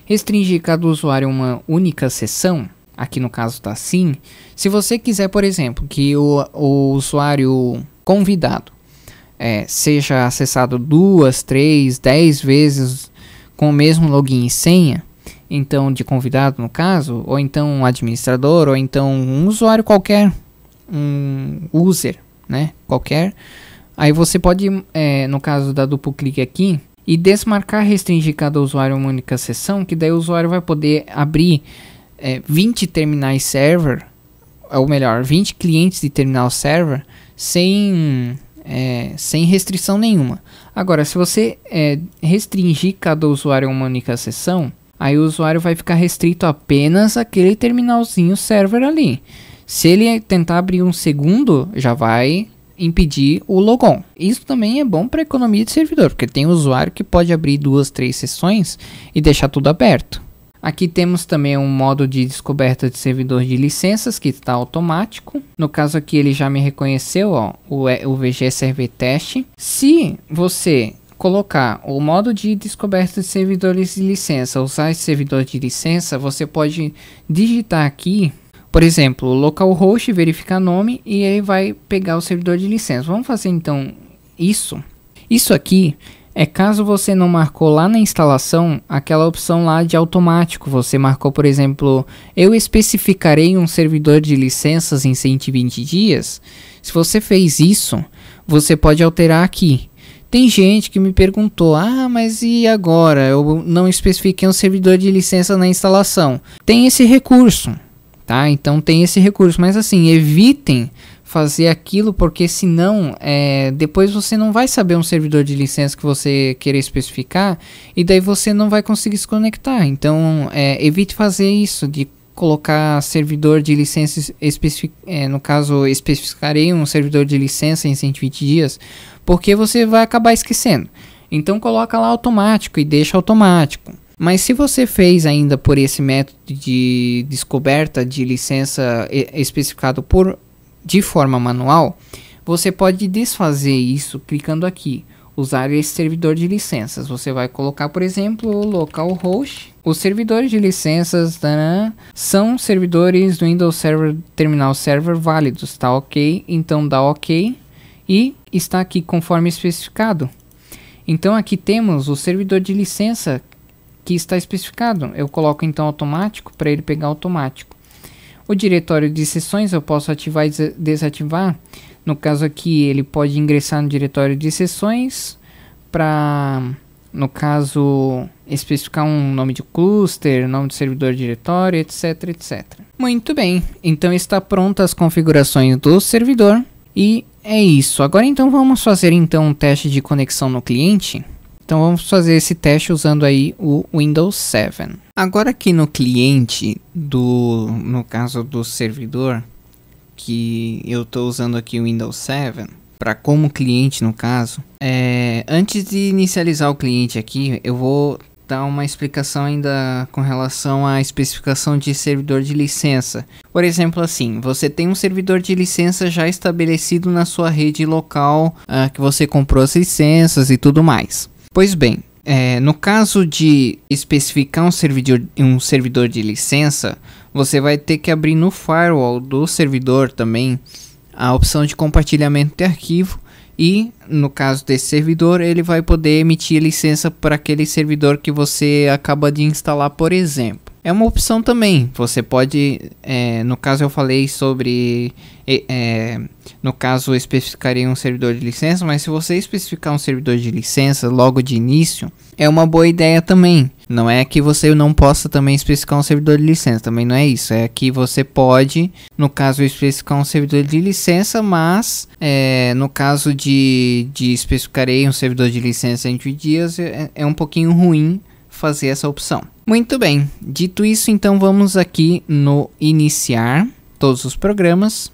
Restringir cada usuário uma única sessão, aqui no caso está assim. Se você quiser, por exemplo, que o, o usuário convidado é, seja acessado duas, três, dez vezes com o mesmo login e senha, então de convidado no caso, ou então um administrador, ou então um usuário qualquer, um user, né, qualquer, aí você pode, é, no caso da duplo clique aqui, e desmarcar restringir cada usuário uma única sessão, que daí o usuário vai poder abrir é, 20 terminais server, ou melhor, 20 clientes de terminal server sem, é, sem restrição nenhuma. Agora, se você é, restringir cada usuário a uma única sessão, aí o usuário vai ficar restrito apenas aquele terminalzinho server ali. Se ele tentar abrir um segundo, já vai impedir o logon. Isso também é bom para economia de servidor, porque tem usuário que pode abrir duas, três sessões e deixar tudo aberto. Aqui temos também um modo de descoberta de servidor de licenças que está automático. No caso aqui ele já me reconheceu, ó, o, o VG Server Test. Se você colocar o modo de descoberta de servidores de licença, usar servidor de licença, você pode digitar aqui, por exemplo, localhost, verificar nome e ele vai pegar o servidor de licença. Vamos fazer então isso. Isso aqui é caso você não marcou lá na instalação aquela opção lá de automático. Você marcou, por exemplo, eu especificarei um servidor de licenças em 120 dias. Se você fez isso, você pode alterar aqui. Tem gente que me perguntou: "Ah, mas e agora? Eu não especifiquei um servidor de licença na instalação". Tem esse recurso, tá? Então tem esse recurso, mas assim, evitem fazer aquilo, porque senão é, depois você não vai saber um servidor de licença que você querer especificar e daí você não vai conseguir se conectar. Então é, evite fazer isso de colocar servidor de licença é, no caso especificarei um servidor de licença em 120 dias, porque você vai acabar esquecendo. Então coloca lá automático e deixa automático. Mas se você fez ainda por esse método de descoberta de licença especificado por de forma manual, você pode desfazer isso clicando aqui, usar esse servidor de licenças. Você vai colocar, por exemplo, localhost. Os servidores de licenças são servidores do Windows Server Terminal Server válidos, tá ok? Então dá ok e está aqui conforme especificado. Então aqui temos o servidor de licença que está especificado. Eu coloco então automático para ele pegar automático. O diretório de sessões eu posso ativar e desativar. No caso aqui, ele pode ingressar no diretório de sessões para, no caso, especificar um nome de cluster, nome do servidor diretório, etc, etc. Muito bem, então está pronta as configurações do servidor e é isso. Agora então vamos fazer então um teste de conexão no cliente. Então vamos fazer esse teste usando aí o Windows 7. Agora aqui no cliente do, no caso do servidor, que eu estou usando aqui o Windows 7 para como cliente no caso, é, antes de inicializar o cliente aqui, eu vou dar uma explicação ainda com relação à especificação de servidor de licença. Por exemplo, assim, você tem um servidor de licença já estabelecido na sua rede local uh, que você comprou as licenças e tudo mais. Pois bem, é, no caso de especificar um servidor, um servidor de licença, você vai ter que abrir no firewall do servidor também a opção de compartilhamento de arquivo e no caso desse servidor ele vai poder emitir licença para aquele servidor que você acaba de instalar, por exemplo. É uma opção também. Você pode, é, no caso eu falei sobre, é, no caso eu especificaria um servidor de licença, mas se você especificar um servidor de licença logo de início, é uma boa ideia também. Não é que você não possa também especificar um servidor de licença, também não é isso. É que você pode, no caso, especificar um servidor de licença, mas é, no caso de, de especificarei um servidor de licença 20 dias, é, é um pouquinho ruim fazer essa opção. Muito bem, dito isso, então vamos aqui no iniciar todos os programas,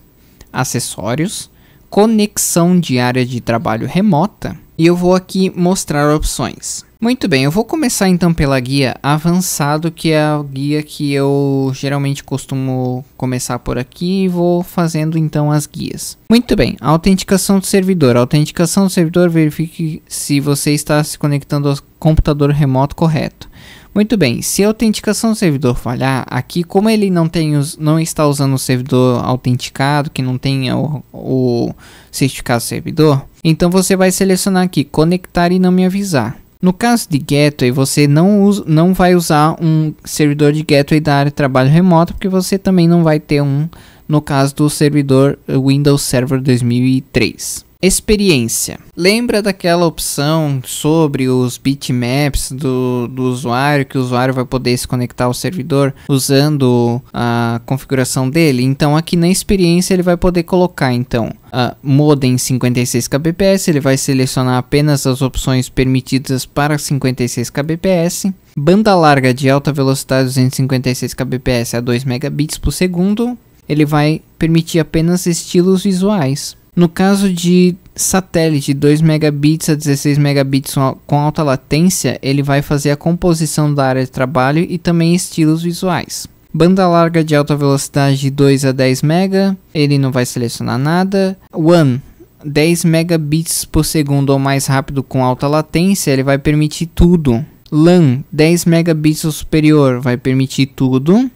acessórios, conexão de área de trabalho remota e eu vou aqui mostrar opções. Muito bem, eu vou começar então pela guia avançado, que é a guia que eu geralmente costumo começar por aqui e vou fazendo então as guias. Muito bem, autenticação do servidor. A autenticação do servidor verifique se você está se conectando ao computador remoto correto. Muito bem, se a autenticação do servidor falhar, aqui como ele não, tem os, não está usando o servidor autenticado, que não tenha o, o certificado servidor, então você vai selecionar aqui conectar e não me avisar. No caso de gateway, você não, usa, não vai usar um servidor de gateway da área de trabalho remoto, porque você também não vai ter um no caso do servidor Windows Server 2003. Experiência. Lembra daquela opção sobre os bitmaps do, do usuário, que o usuário vai poder se conectar ao servidor usando a configuração dele? Então aqui na experiência ele vai poder colocar então modem 56 kbps, ele vai selecionar apenas as opções permitidas para 56 kbps, banda larga de alta velocidade 256 kbps a 2 megabits por segundo, ele vai permitir apenas estilos visuais. No caso de satélite 2 megabits a 16 megabits com alta latência, ele vai fazer a composição da área de trabalho e também estilos visuais. Banda larga de alta velocidade de 2 a 10 mega, ele não vai selecionar nada. One 10 megabits por segundo ou mais rápido com alta latência, ele vai permitir tudo. LAN 10 megabits ou superior vai permitir tudo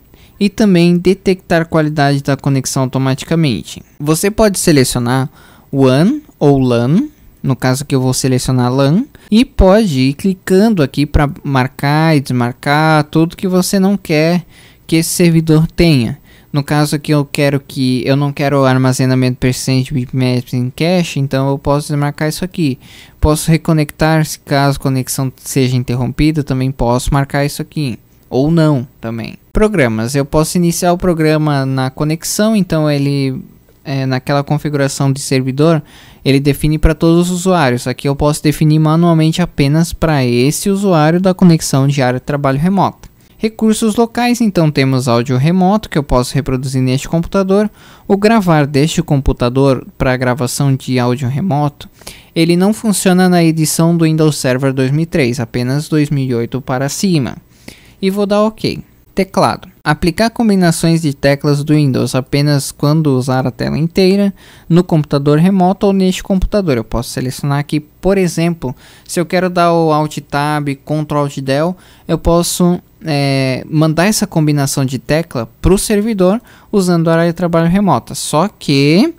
e também detectar qualidade da conexão automaticamente. Você pode selecionar WAN ou LAN, no caso que eu vou selecionar LAN, e pode ir clicando aqui para marcar e desmarcar tudo que você não quer que esse servidor tenha. No caso aqui eu quero que eu não quero armazenamento persistente bitmaps em cache, então eu posso desmarcar isso aqui. Posso reconectar se caso a conexão seja interrompida, também posso marcar isso aqui ou não também. Programas, eu posso iniciar o programa na conexão, então ele é, naquela configuração de servidor, ele define para todos os usuários. Aqui eu posso definir manualmente apenas para esse usuário da conexão de área de trabalho remota. Recursos locais, então temos áudio remoto que eu posso reproduzir neste computador. O gravar deste computador para gravação de áudio remoto, ele não funciona na edição do Windows Server 2003, apenas 2008 para cima e vou dar OK. Teclado. Aplicar combinações de teclas do Windows apenas quando usar a tela inteira no computador remoto ou neste computador. Eu posso selecionar aqui, por exemplo, se eu quero dar o Alt Tab, Ctrl Alt Del, eu posso é, mandar essa combinação de tecla para o servidor usando a área de trabalho remota. Só que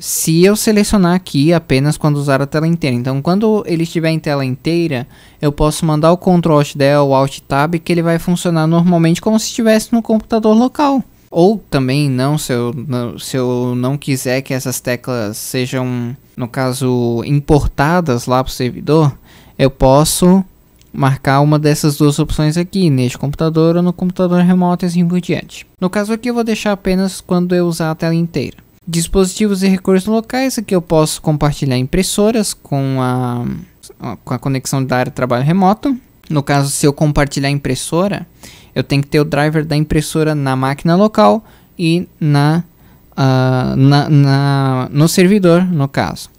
se eu selecionar aqui apenas quando usar a tela inteira. Então, quando ele estiver em tela inteira, eu posso mandar o Ctrl Alt Del, o Alt Tab, que ele vai funcionar normalmente como se estivesse no computador local. Ou também não, se eu não, se eu não quiser que essas teclas sejam, no caso, importadas lá para o servidor, eu posso marcar uma dessas duas opções aqui, neste computador ou no computador remoto e assim por diante. No caso aqui eu vou deixar apenas quando eu usar a tela inteira. Dispositivos e recursos locais, aqui eu posso compartilhar impressoras com a, com a conexão da área de trabalho remoto. No caso, se eu compartilhar impressora, eu tenho que ter o driver da impressora na máquina local e na, uh, na, na, no servidor, no caso.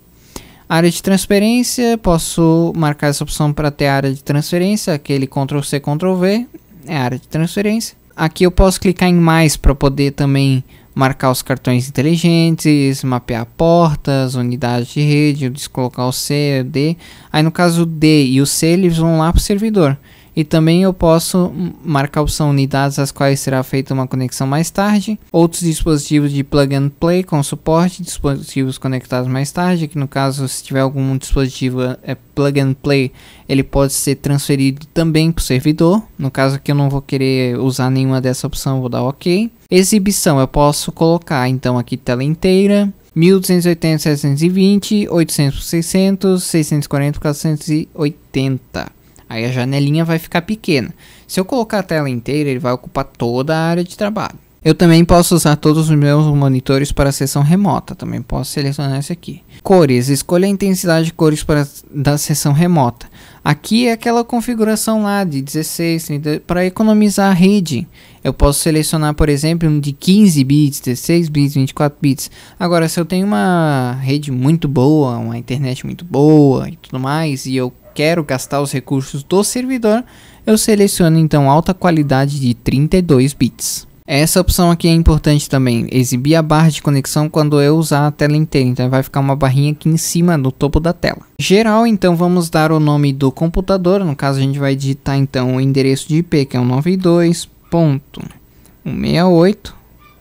Área de transferência, posso marcar essa opção para ter área de transferência, aquele Ctrl C, Ctrl V, é área de transferência. Aqui eu posso clicar em mais para poder também marcar os cartões inteligentes, mapear portas, unidades de rede, descolocar o C, o D. Aí no caso o D e o C eles vão lá para o servidor. E também eu posso marcar a opção unidades às quais será feita uma conexão mais tarde. Outros dispositivos de plug and play com suporte, dispositivos conectados mais tarde. Aqui no caso, se tiver algum dispositivo é plug and play, ele pode ser transferido também para o servidor. No caso aqui eu não vou querer usar nenhuma dessa opção, vou dar OK. Exibição, eu posso colocar então aqui tela inteira, 1280 720, 800 por 600, 640 por 480. Aí a janelinha vai ficar pequena. Se eu colocar a tela inteira, ele vai ocupar toda a área de trabalho. Eu também posso usar todos os meus monitores para a sessão remota. Também posso selecionar esse aqui. Cores. Escolha a intensidade de cores para da sessão remota. Aqui é aquela configuração lá de 16, 30, para economizar a rede. Eu posso selecionar, por exemplo, um de 15 bits, 16 bits, 24 bits. Agora, se eu tenho uma rede muito boa, uma internet muito boa e tudo mais, e eu quero gastar os recursos do servidor, eu seleciono então alta qualidade de 32 bits. Essa opção aqui é importante também, exibir a barra de conexão quando eu usar a tela inteira, então vai ficar uma barrinha aqui em cima no topo da tela. Geral, então vamos dar o nome do computador, no caso a gente vai digitar então o endereço de IP, que é o 92 ponto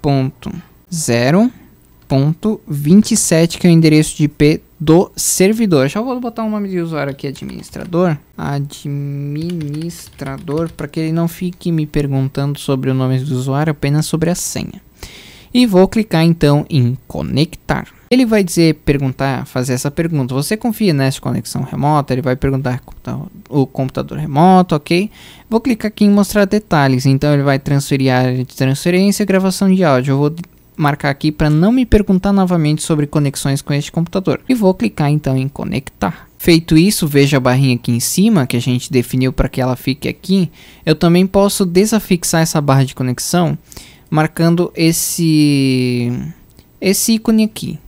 ponto zero ponto vinte sete que é o endereço de IP do servidor. Já vou botar o um nome de usuário aqui, administrador. Administrador, para que ele não fique me perguntando sobre o nome do usuário, apenas sobre a senha. E vou clicar então em conectar. Ele vai dizer, perguntar, fazer essa pergunta. Você confia nessa conexão remota? Ele vai perguntar o computador remoto, ok? Vou clicar aqui em mostrar detalhes. Então ele vai transferir a área de transferência e gravação de áudio. Eu vou marcar aqui para não me perguntar novamente sobre conexões com este computador. E vou clicar então em conectar. Feito isso, veja a barrinha aqui em cima que a gente definiu para que ela fique aqui. Eu também posso desafixar essa barra de conexão marcando esse esse ícone aqui.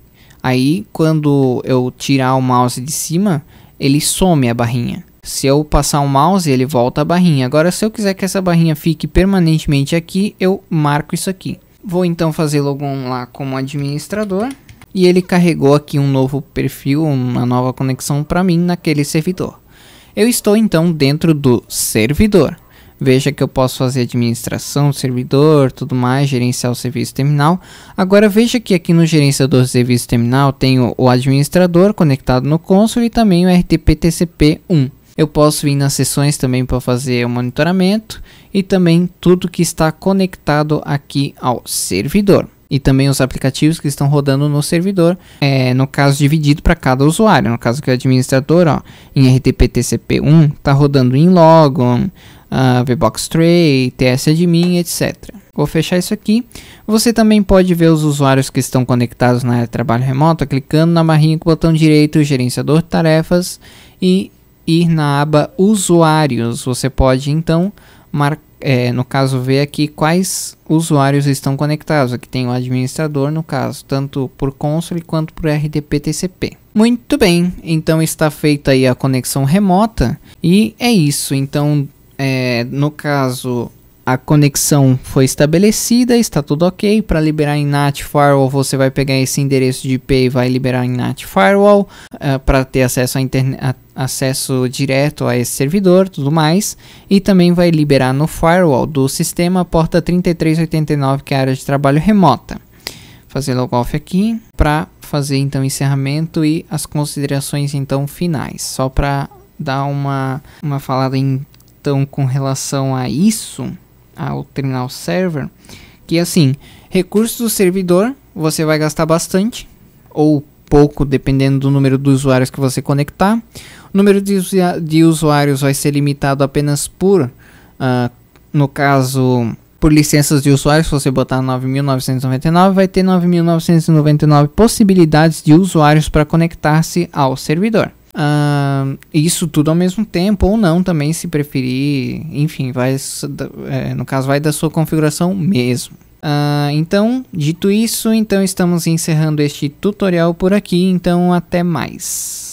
Aí, quando eu tirar o mouse de cima, ele some a barrinha. Se eu passar o mouse, ele volta a barrinha. Agora, se eu quiser que essa barrinha fique permanentemente aqui, eu marco isso aqui. Vou então fazer logon lá como administrador. E ele carregou aqui um novo perfil, uma nova conexão para mim naquele servidor. Eu estou então dentro do servidor. Veja que eu posso fazer administração do servidor, tudo mais, gerenciar o serviço terminal. Agora veja que aqui no gerenciador do serviço terminal tem o, administrador conectado no console e também o RTP TCP 1. Eu posso vir nas sessões também para fazer o monitoramento e também tudo que está conectado aqui ao servidor e também os aplicativos que estão rodando no servidor, é, no caso dividido para cada usuário. No caso que o administrador, ó, em RTP TCP1 está rodando em Logon, uh, VBox Tray, TS Admin, etc. Vou fechar isso aqui. Você também pode ver os usuários que estão conectados na área de trabalho remoto, clicando na barrinha com o botão direito, gerenciador de tarefas e ir na aba usuários. Você pode então marcar é, no caso, ver aqui quais usuários estão conectados. Aqui tem o administrador, no caso, tanto por console quanto por RDP TCP. Muito bem, então está feita aí a conexão remota e é isso. Então, é, no caso, a conexão foi estabelecida, está tudo ok. Para liberar em NAT Firewall, você vai pegar esse endereço de IP e vai liberar em NAT Firewall uh, para ter acesso, a acesso direto a esse servidor, tudo mais. E também vai liberar no firewall do sistema porta 3389, que é a área de trabalho remota. Fazer logoff aqui para fazer então encerramento e as considerações então finais. Só para dar uma, uma falada em então com relação a isso, ao terminal server, que assim, recursos do servidor você vai gastar bastante ou pouco, dependendo do número de usuários que você conectar. O número de, de usuários vai ser limitado apenas por, uh, no caso, por licenças de usuário. Se você botar 9.999, vai ter 9.999 possibilidades de usuários para conectar-se ao servidor. Uh, isso tudo ao mesmo tempo ou não também se preferir, enfim, vai é, no caso vai da sua configuração mesmo. Uh, então, dito isso, então estamos encerrando este tutorial por aqui, então até mais.